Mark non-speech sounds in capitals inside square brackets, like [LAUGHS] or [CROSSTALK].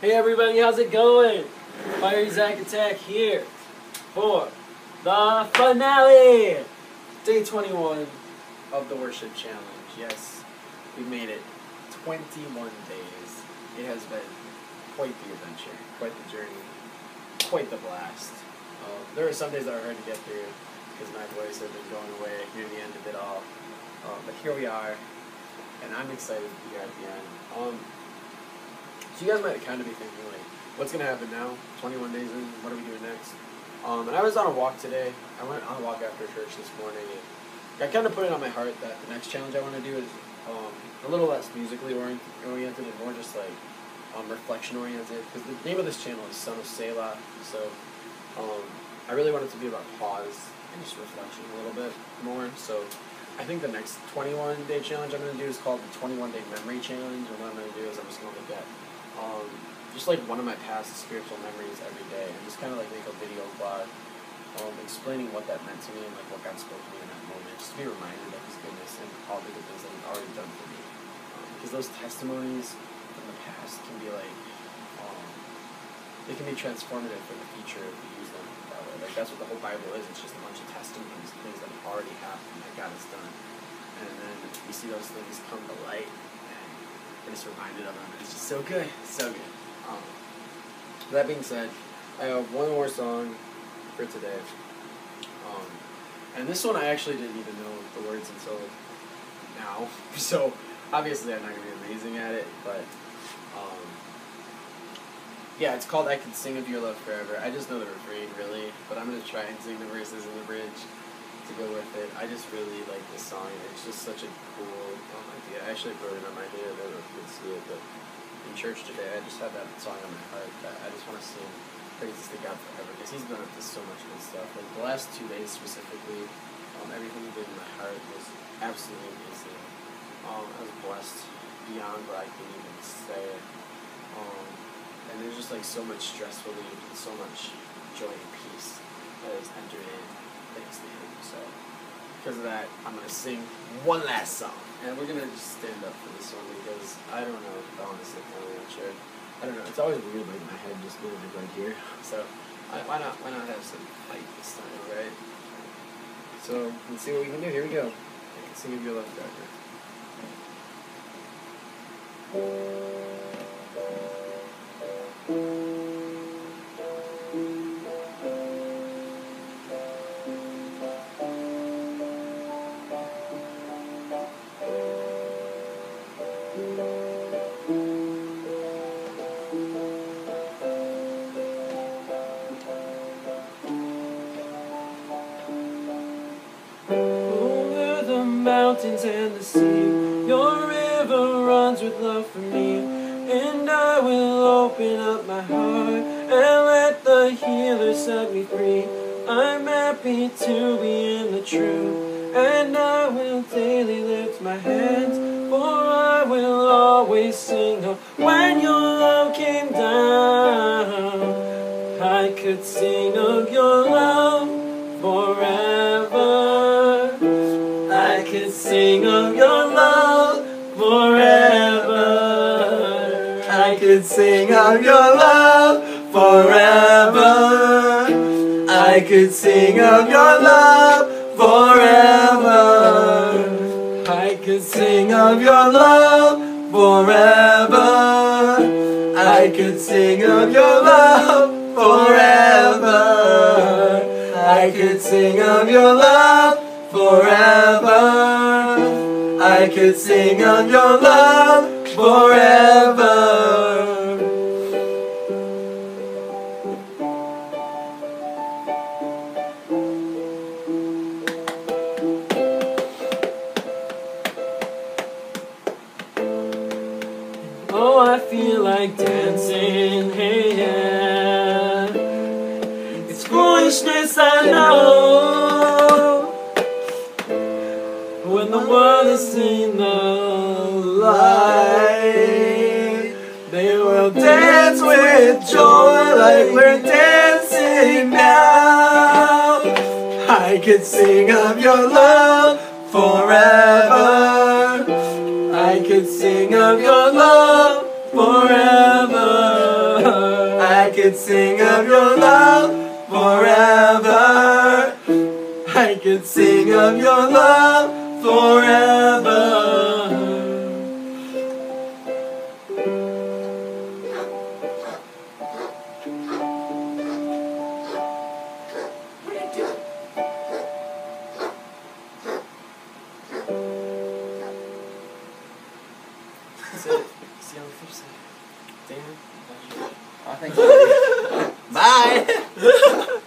Hey everybody, how's it going? Fiery Zack Attack here for the finale! Day 21 of the Worship Challenge. Yes, we made it 21 days. It has been quite the adventure, quite the journey, quite the blast. Um, there are some days that are hard to get through because my voice has been going away near the end of it all. Um, but here we are, and I'm excited to be here at the end. Um, so you guys might kind of be thinking like, what's gonna happen now? 21 days in, what are we doing next? Um, and I was on a walk today. I went on a walk after church this morning, and I kind of put it on my heart that the next challenge I want to do is um, a little less musically oriented and more just like um, reflection oriented. Because the name of this channel is Son of Selah, so um, I really want it to be about pause and just reflection a little bit more. So I think the next 21 day challenge I'm going to do is called the 21 day memory challenge. And what I'm going to do is I'm just going to look at um, just like one of my past spiritual memories every day and just kind of like make a video blog um, explaining what that meant to me and like what God spoke to me in that moment, just to be reminded of His goodness and all the good things that He's already done for me. Um, because those testimonies from the past can be like, um, they can be transformative for the future if we use them that way. Like that's what the whole Bible is. It's just a bunch of testimonies, things that have already happened that God has done, and then we see those things come to light, just reminded of. And it's just so good, so good. Um, that being said, I have one more song for today. Um, and this one I actually didn't even know the words until now. [LAUGHS] So obviously I'm not gonna be amazing at it, but um, yeah, it's called "I Can Sing of Your Love Forever." I just know the refrain really, but I'm gonna try and sing the verses in the bridge to go with it. I just really like this song. It's just such a cool um, idea. I actually wrote it on my video. I don't know if you can see it, but in church today, I just had that song on my heart that I just want to sing praises to God forever because He's done up to so much good stuff. Like the last two days specifically, um, everything He did in my heart was absolutely amazing. Um, I was blessed beyond what I can even say. Um, and there's just like so much stress relief and so much joy and peace that has entered in to Him. So because of that, I'm gonna sing one last song, and we're gonna just stand up for this one because I don't know if I want to sit down and share. I don't know. It's always weird, like my head just moving right here. So I, why not? Why not have some fight this time, right? So let's see what we can do. Here we go. Sing of your love forever. Mountains and the sea, your river runs with love for me. And I will open up my heart and let the healer set me free. I'm happy to be in the truth, and I will daily lift my hands, for I will always sing of when your love came down. I could sing of your love of your love forever. I could sing of your love forever. I could sing of your love forever. I could sing of your love forever. I could sing of your love forever. I could sing of your love forever. I could sing of your love forever. Oh, I feel like dancing, hey yeah. It's foolishness, I know. Has seen the light, they will dance with joy like we're dancing now. I could sing of your love forever. I could sing of your love forever. I could sing of your love forever. I could sing of your love. That's it. See you on the flip side. Damon. I think so. Bye. [LAUGHS]